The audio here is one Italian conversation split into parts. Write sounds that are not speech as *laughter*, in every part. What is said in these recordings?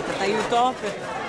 aspetta, ti aiuto.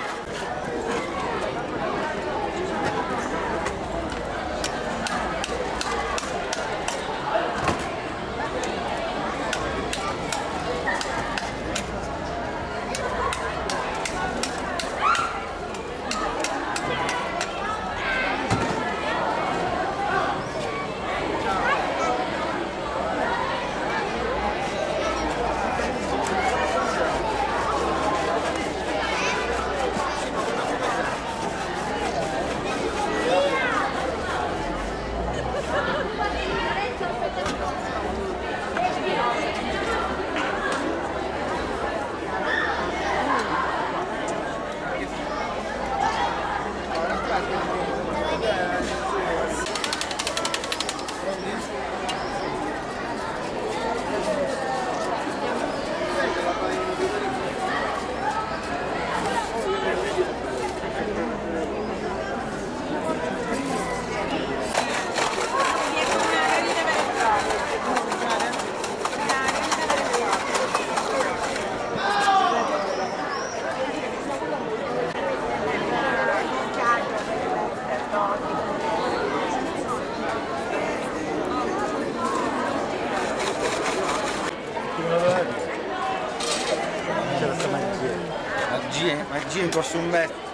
Magie, magie in corso Umberto.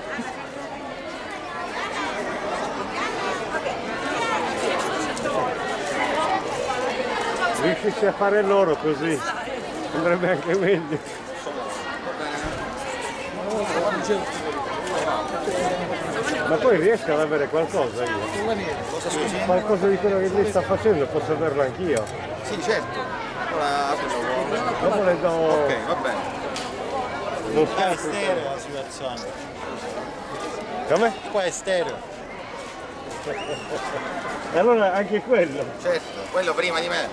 Riuscissi a fare loro così, andrebbe anche meglio. Ma poi riesco ad avere qualcosa io. Qualcosa di quello che lui sta facendo posso averlo anch'io. Sì, certo. Ora Dopo le do Ok, va bene. Qua è stereo la situazione. Come? Qua è stereo. E allora anche quello. Certo, quello prima di me.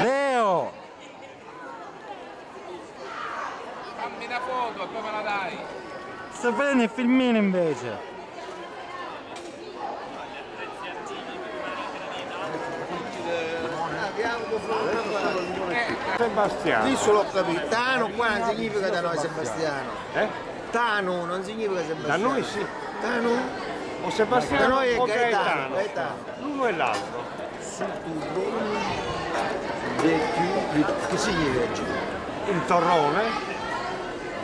Leo! Fammi una foto e poi me la dai. Sta vedendo il filmino invece. Sebastiano. Sì, l'ho capito. Tano qua non significa da noi Sebastiano. Eh? Tano non significa Da Sebastiano. noi sì. Tano? O Sebastiano Da noi è Gaetano. Gaetano. Gaetano. L'uno e l'altro. Che significa? Il torrone,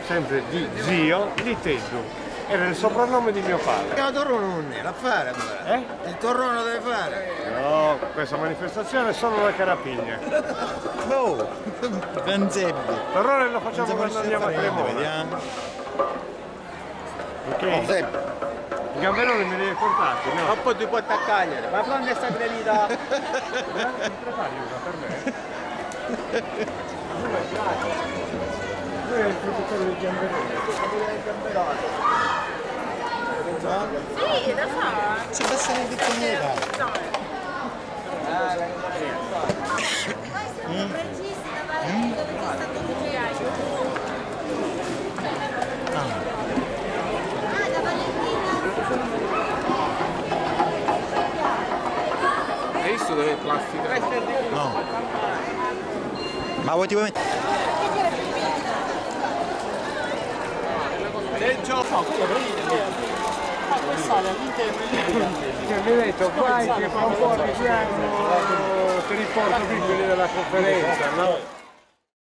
sempre di zio, di Teddu. Era il soprannome di mio padre. Il torrone non è, la fare allora. Eh? Il torrone lo deve fare. No, questa manifestazione è solo le carapigne. No! Ganzebbi. Torrone lo facciamo quando andiamo a Cremona. Vediamo. Ok? I gamberoni me li hai portati, no? Ma poi ti puoi attaccare. Ma prendi questa granita. Prepari una per me. *laughs* è il produttore dei gamberoni. Sì, lo so. Sebastiano di Pignera. Hai visto dove è plastica? No. Ma vuoi ti vuoi mettere? Cioè, mi ha detto vai che fra un po' arriviamo, ti riporto qui quelli della conferenza, no?